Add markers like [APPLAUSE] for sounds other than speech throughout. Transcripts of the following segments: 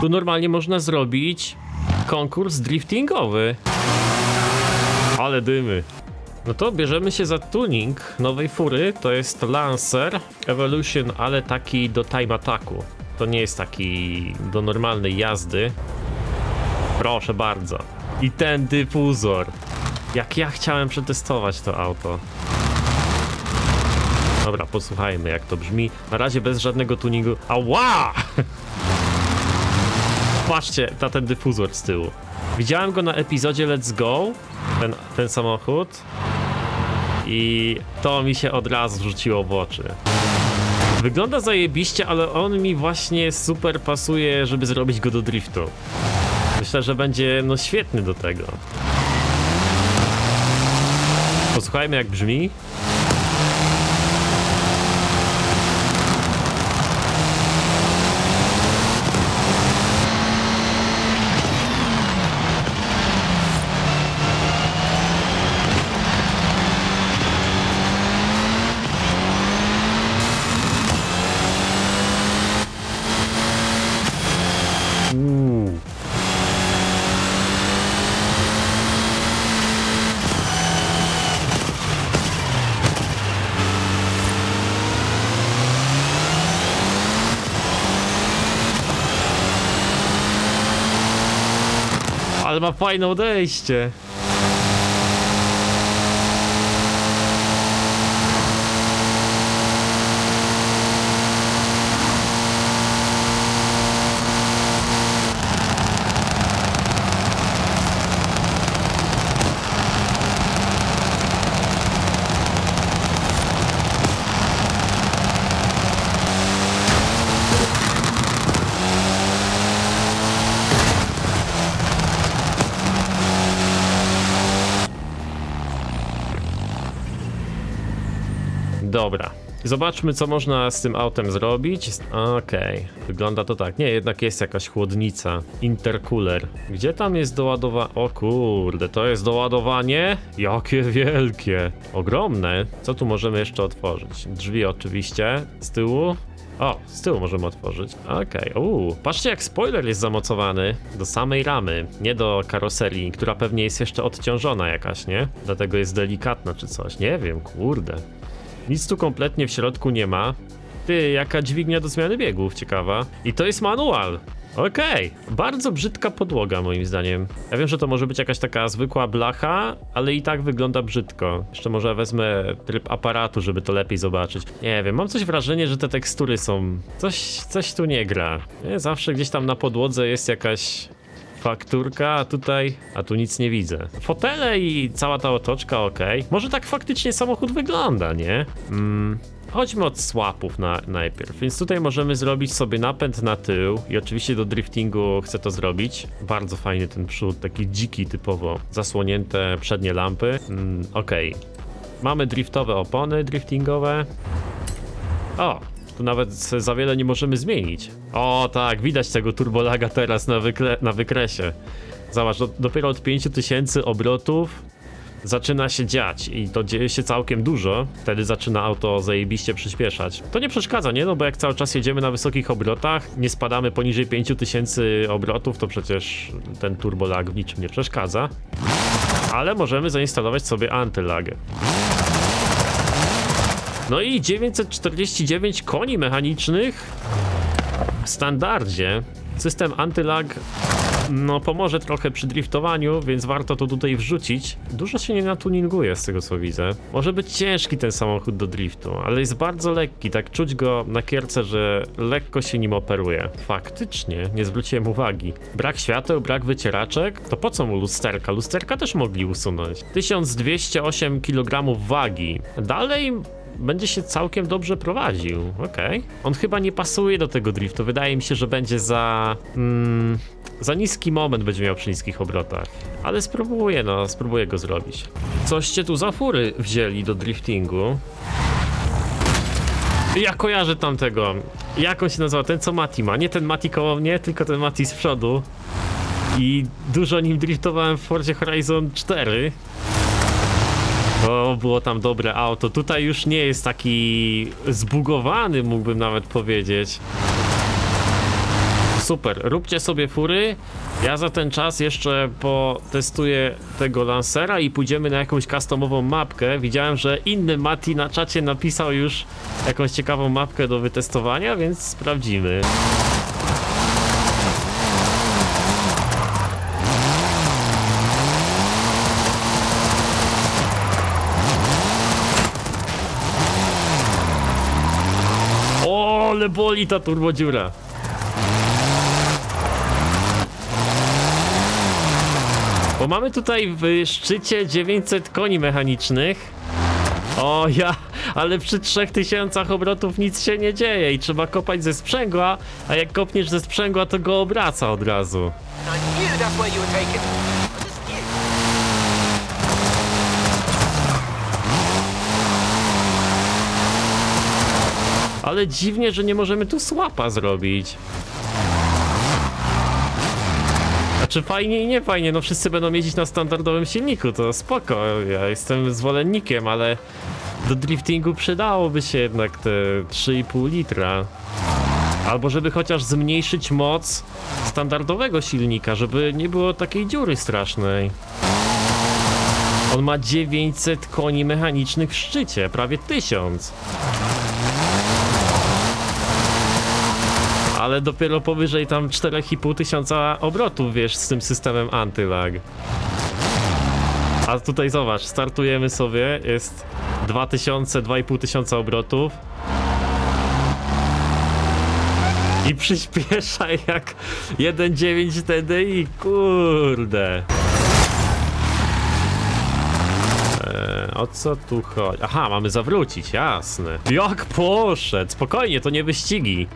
Tu normalnie można zrobić konkurs driftingowy. Ale dymy. No to bierzemy się za tuning nowej fury. To jest Lancer Evolution, ale taki do time attacku. To nie jest taki do normalnej jazdy. Proszę bardzo. I ten dyfuzor. Jak ja chciałem przetestować to auto. Dobra, posłuchajmy jak to brzmi. Na razie bez żadnego tuningu. Ała! [LAUGHS] Patrzcie na ten dyfuzor z tyłu. Widziałem go na epizodzie Let's Go, ten, ten samochód. I to mi się od razu rzuciło w oczy. Wygląda zajebiście, ale on mi właśnie super pasuje, żeby zrobić go do driftu. Myślę, że będzie no świetny do tego. Posłuchajmy jak brzmi. Ale ma fajne odejście. Dobra. Zobaczmy, co można z tym autem zrobić. Okej, wygląda to tak. Nie, jednak jest jakaś chłodnica. Intercooler. Gdzie tam jest doładowanie? O kurde, to jest doładowanie? Jakie wielkie. Ogromne. Co tu możemy jeszcze otworzyć? Drzwi oczywiście. Z tyłu. O, z tyłu możemy otworzyć. Okej, uuu. Patrzcie, jak spoiler jest zamocowany do samej ramy, nie do karoserii, która pewnie jest jeszcze odciążona jakaś, nie? Dlatego jest delikatna czy coś. Nie wiem, kurde. Nic tu kompletnie w środku nie ma. Ty, jaka dźwignia do zmiany biegów, ciekawa. I to jest manual. Okej, bardzo brzydka podłoga moim zdaniem. Ja wiem, że to może być jakaś taka zwykła blacha, ale i tak wygląda brzydko. Jeszcze może wezmę tryb aparatu, żeby to lepiej zobaczyć. Nie wiem, mam coś wrażenie, że te tekstury są... Coś, coś tu nie gra. Nie, zawsze gdzieś tam na podłodze jest jakaś fakturka, a tutaj, a tu nic nie widzę. Fotele i cała ta otoczka, ok. Może tak faktycznie samochód wygląda, nie? Mm. Chodźmy od swapów na, najpierw, więc tutaj możemy zrobić sobie napęd na tył i oczywiście do driftingu chcę to zrobić. Bardzo fajny ten przód, taki dziki typowo, zasłonięte przednie lampy. Mm, ok, mamy driftowe opony driftingowe. O, tu nawet za wiele nie możemy zmienić. O tak, widać tego turbolaga teraz na, wykre na wykresie. Zobacz, do, dopiero od 5000 obrotów zaczyna się dziać i to dzieje się całkiem dużo. Wtedy zaczyna auto zajebiście przyspieszać. To nie przeszkadza, nie? No bo jak cały czas jedziemy na wysokich obrotach, nie spadamy poniżej 5000 obrotów, to przecież ten turbolag w niczym nie przeszkadza. Ale możemy zainstalować sobie antylagę. No i 949 koni mechanicznych w standardzie. System antylag no pomoże trochę przy driftowaniu, więc warto to tutaj wrzucić. Dużo się nie natuninguje z tego co widzę. Może być ciężki ten samochód do driftu, ale jest bardzo lekki, tak czuć go na kierce, że lekko się nim operuje. Faktycznie, nie zwróciłem uwagi. Brak świateł, brak wycieraczek, to po co mu lusterka? Lusterka też mogli usunąć. 1208 kg wagi. Dalej będzie się całkiem dobrze prowadził. Okej. Okay. On chyba nie pasuje do tego driftu. Wydaje mi się, że będzie za. Mm, za niski moment będzie miał przy niskich obrotach. Ale spróbuję, no, spróbuję go zrobić. Coście tu za fury wzięli do driftingu. Ja kojarzę tamtego. Jak on się nazywa? Ten co Mati ma. Nie ten Mati koło mnie, tylko ten Mati z przodu. I dużo nim driftowałem w Forzie Horizon 4. O, było tam dobre auto. Tutaj już nie jest taki zbugowany, mógłbym nawet powiedzieć. super, róbcie sobie fury. Ja za ten czas jeszcze potestuję tego lansera i pójdziemy na jakąś customową mapkę. Widziałem, że inny Mati na czacie napisał już jakąś ciekawą mapkę do wytestowania, więc sprawdzimy. O, ale boli ta turbodziura. Bo mamy tutaj w szczycie 900 koni mechanicznych. O ja, ale przy 3000 obrotów nic się nie dzieje i trzeba kopać ze sprzęgła, a jak kopniesz ze sprzęgła to go obraca od razu. Ale dziwnie, że nie możemy tu słapa zrobić. Znaczy fajnie i nie fajnie, no wszyscy będą jeździć na standardowym silniku, to spoko, ja jestem zwolennikiem, ale do driftingu przydałoby się jednak te 3,5 litra. Albo żeby chociaż zmniejszyć moc standardowego silnika, żeby nie było takiej dziury strasznej. On ma 900 koni mechanicznych w szczycie, prawie 1000. Ale dopiero powyżej tam 4,5 tysiąca obrotów, wiesz, z tym systemem antylag. A tutaj zobacz, startujemy sobie, jest 2000, 2,5 tysiąca obrotów. I przyspiesza jak 1.9 TDI, kurde. Eee, o co tu chodzi? Aha, mamy zawrócić, jasne. Jak poszedł, spokojnie, to nie wyścigi.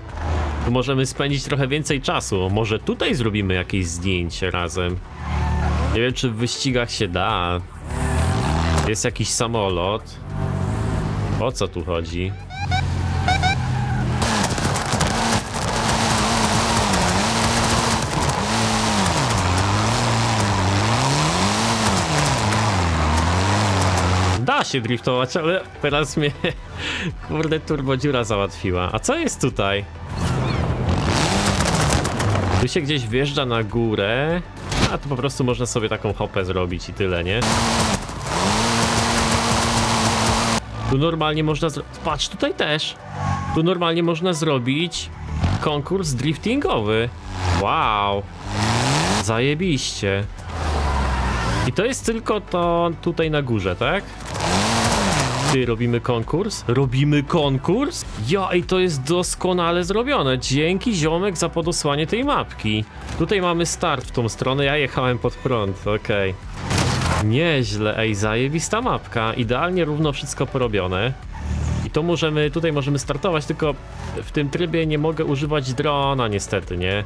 Tu możemy spędzić trochę więcej czasu. Może tutaj zrobimy jakieś zdjęcie razem. Nie wiem, czy w wyścigach się da. Jest jakiś samolot. O co tu chodzi? Da się driftować, ale teraz mnie [LAUGHS] kurde turbodziura załatwiła. A co jest tutaj? Tu się gdzieś wjeżdża na górę, a tu po prostu można sobie taką hopę zrobić i tyle, nie? Tu normalnie można zro... Patrz, tutaj też. Tu normalnie można zrobić konkurs driftingowy. Wow. Zajebiście. I to jest tylko to tutaj na górze, tak? Ty, robimy konkurs? Robimy konkurs? Ja, ej, to jest doskonale zrobione. Dzięki ziomek za podosłanie tej mapki. Tutaj mamy start w tą stronę, ja jechałem pod prąd, okej. Nieźle, ej, zajebista mapka. Idealnie równo wszystko porobione. I to możemy, tutaj możemy startować, tylko w tym trybie nie mogę używać drona niestety, nie?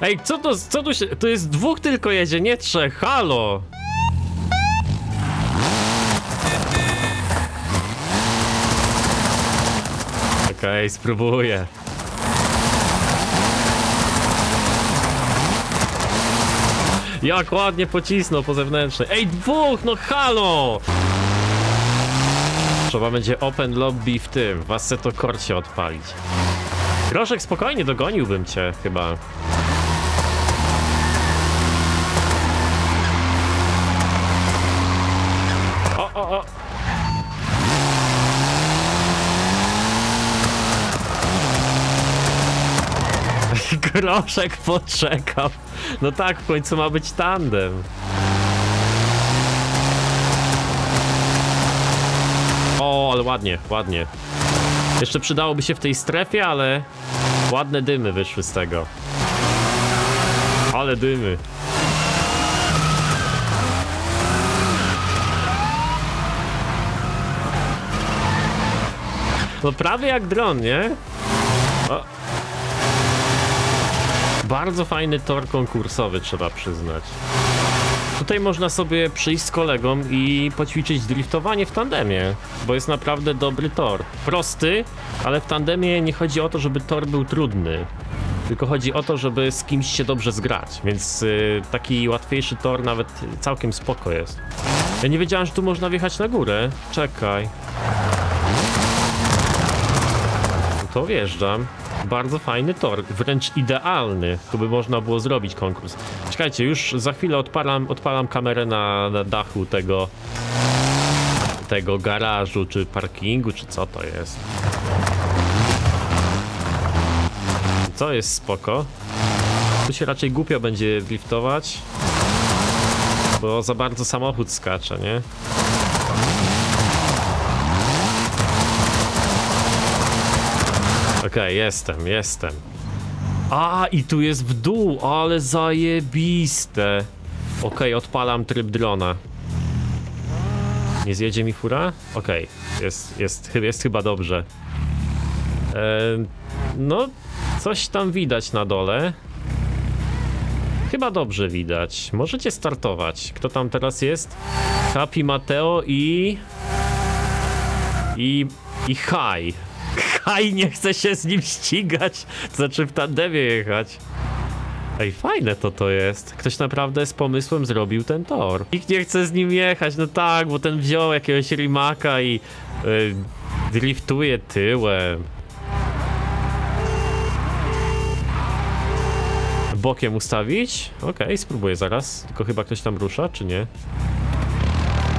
Ej, co to, co tu się, to jest dwóch tylko jedzie, nie trzech, halo! Okej, spróbuję. Jak ładnie pocisnął po zewnętrznej. Ej, dwóch, no halo! Trzeba będzie open lobby w tym, w Assetto Corsie odpalić. Groszek, spokojnie, dogoniłbym cię chyba. Groszek poczekał. No tak, w końcu ma być tandem. O, ale ładnie, ładnie. Jeszcze przydałoby się w tej strefie, ale ładne dymy wyszły z tego. Ale dymy. No prawie jak dron, nie? O. Bardzo fajny tor konkursowy, trzeba przyznać. Tutaj można sobie przyjść z kolegą i poćwiczyć driftowanie w tandemie, bo jest naprawdę dobry tor. Prosty, ale w tandemie nie chodzi o to, żeby tor był trudny. Tylko chodzi o to, żeby z kimś się dobrze zgrać, więc y, taki łatwiejszy tor nawet całkiem spoko jest. Ja nie wiedziałem, że tu można wjechać na górę. Czekaj. to wjeżdżam. Bardzo fajny tor, wręcz idealny. Tu by można było zrobić konkurs. Czekajcie, już za chwilę odpalam, odpalam kamerę na, na dachu tego tego garażu, czy parkingu, czy co to jest. Co jest spoko? Tu się raczej głupio będzie driftować, bo za bardzo samochód skacze, nie? Okej, jestem, jestem. A, i tu jest w dół, ale zajebiste. Okej, odpalam tryb drona. Nie zjedzie mi fura? Okej, jest, jest, chy- jest chyba dobrze. No, coś tam widać na dole. Chyba dobrze widać. Możecie startować. Kto tam teraz jest? Happy Mateo i... I... I Haj. Haj nie chce się z nim ścigać. Znaczy w tandemie jechać. Ej, fajne to to jest. Ktoś naprawdę z pomysłem zrobił ten tor. Nikt nie chce z nim jechać, no tak, bo ten wziął jakiegoś rimaka i y, driftuje tyłem. Bokiem ustawić? Okej, spróbuję zaraz. Tylko chyba ktoś tam rusza, czy nie?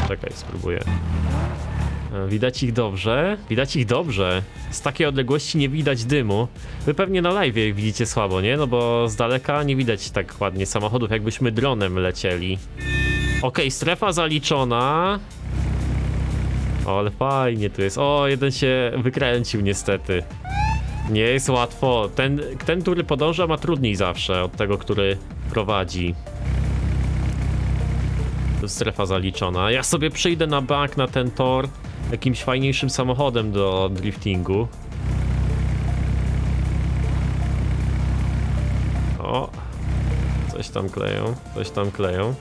Czekaj, spróbuję. Widać ich dobrze. Widać ich dobrze. Z takiej odległości nie widać dymu. Wy pewnie na live widzicie słabo, nie? No bo z daleka nie widać tak ładnie samochodów, jakbyśmy dronem lecieli. Okej, strefa zaliczona. O, ale fajnie tu jest. O, jeden się wykręcił niestety. Nie jest łatwo. Ten, ten, który podąża ma trudniej zawsze od tego, który prowadzi. Tu strefa zaliczona. Ja sobie przyjdę na bank na ten tor jakimś fajniejszym samochodem do driftingu. O, coś tam kleją, coś tam kleją.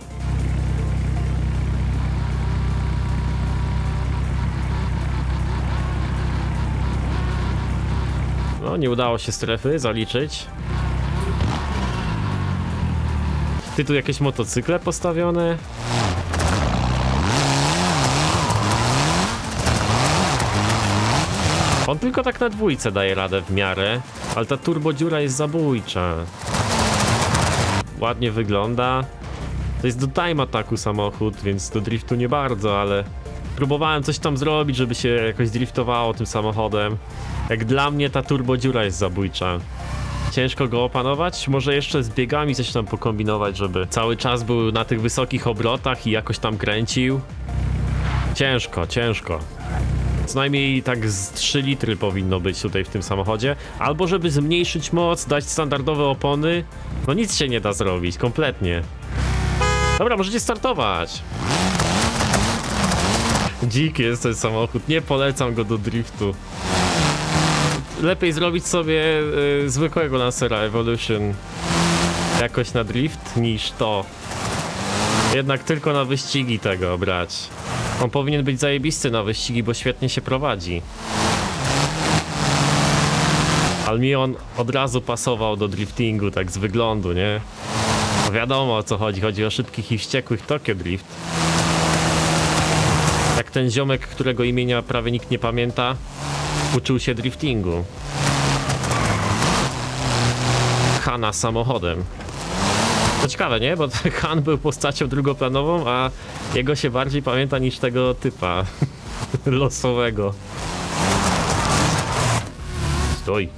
No, nie udało się strefy zaliczyć. Ty tu jakieś motocykle postawione? On tylko tak na dwójce daje radę w miarę, ale ta turbodziura jest zabójcza. Ładnie wygląda. To jest do time ataku samochód, więc do driftu nie bardzo, ale próbowałem coś tam zrobić, żeby się jakoś driftowało tym samochodem. Jak dla mnie ta turbodziura jest zabójcza. Ciężko go opanować, może jeszcze z biegami coś tam pokombinować, żeby cały czas był na tych wysokich obrotach i jakoś tam kręcił. Ciężko, ciężko. Co najmniej tak z 3 litry powinno być tutaj w tym samochodzie. Albo żeby zmniejszyć moc, dać standardowe opony. No nic się nie da zrobić, kompletnie. Dobra, możecie startować. Dziki jest ten samochód, nie polecam go do driftu. Lepiej zrobić sobie y, zwykłego Lancera Evolution jakoś na drift niż to. Jednak tylko na wyścigi tego brać. On powinien być zajebisty na wyścigi, bo świetnie się prowadzi. Ale mi on od razu pasował do driftingu, tak z wyglądu, nie? No wiadomo o co chodzi, chodzi o szybkich i wściekłych Tokyo Drift. Jak ten ziomek, którego imienia prawie nikt nie pamięta, uczył się driftingu. Hana samochodem. To ciekawe, nie? Bo [LAUGHS] Han był postacią drugoplanową, a jego się bardziej pamięta niż tego typa [LAUGHS] losowego. Stój.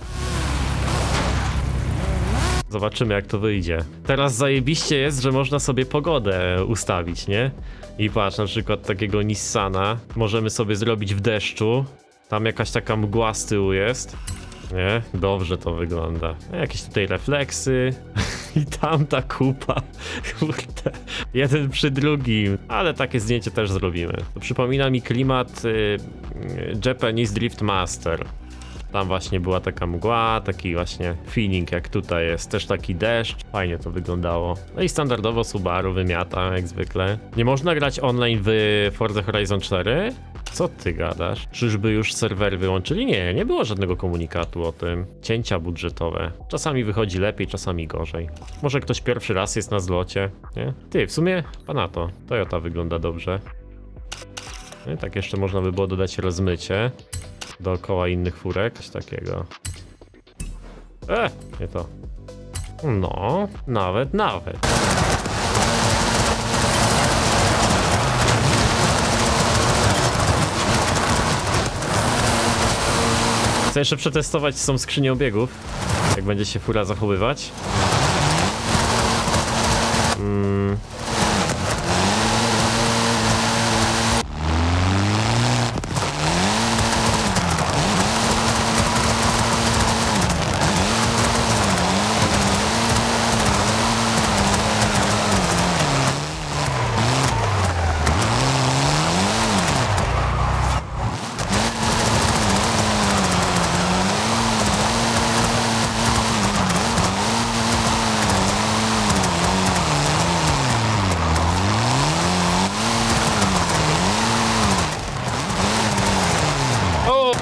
Zobaczymy jak to wyjdzie. Teraz zajebiście jest, że można sobie pogodę ustawić, nie? I patrz, na przykład takiego Nissana możemy sobie zrobić w deszczu. Tam jakaś taka mgła z tyłu jest. Nie? Dobrze to wygląda. Jakieś tutaj refleksy. [LAUGHS] I tam ta kupa. Kurde. Jeden przy drugim. Ale takie zdjęcie też zrobimy. To przypomina mi klimat y, y, Japanese Drift Master. Tam właśnie była taka mgła, taki właśnie feeling jak tutaj jest, też taki deszcz. Fajnie to wyglądało. No i standardowo Subaru wymiata, jak zwykle. Nie można grać online w Forza Horizon 4? Co ty gadasz? Czyżby już serwery wyłączyli? Nie, nie było żadnego komunikatu o tym. Cięcia budżetowe. Czasami wychodzi lepiej, czasami gorzej. Może ktoś pierwszy raz jest na zlocie, nie? Ty, w sumie, panato, Toyota wygląda dobrze. No i tak jeszcze można by było dodać rozmycie dookoła innych furek, coś takiego. E, nie to. No, nawet, nawet. Chcę jeszcze przetestować z tą skrzynią biegów, jak będzie się fura zachowywać. Mm. O!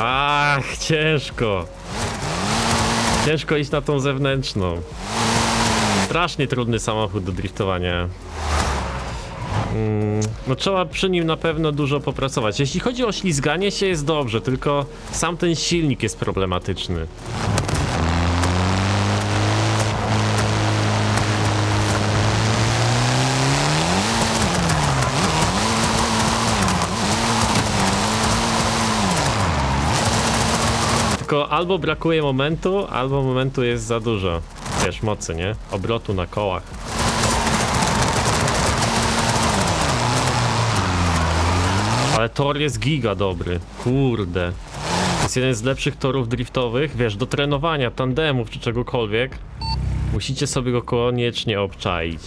Ach, ciężko. Ciężko iść na tą zewnętrzną. Strasznie trudny samochód do driftowania. Mm, no trzeba przy nim na pewno dużo popracować. Jeśli chodzi o ślizganie się jest dobrze, tylko sam ten silnik jest problematyczny. Albo brakuje momentu, albo momentu jest za dużo. Wiesz, mocy, nie? Obrotu na kołach. Ale tor jest giga dobry. Kurde. To jest jeden z lepszych torów driftowych. Wiesz, do trenowania, tandemów czy czegokolwiek. Musicie sobie go koniecznie obczaić.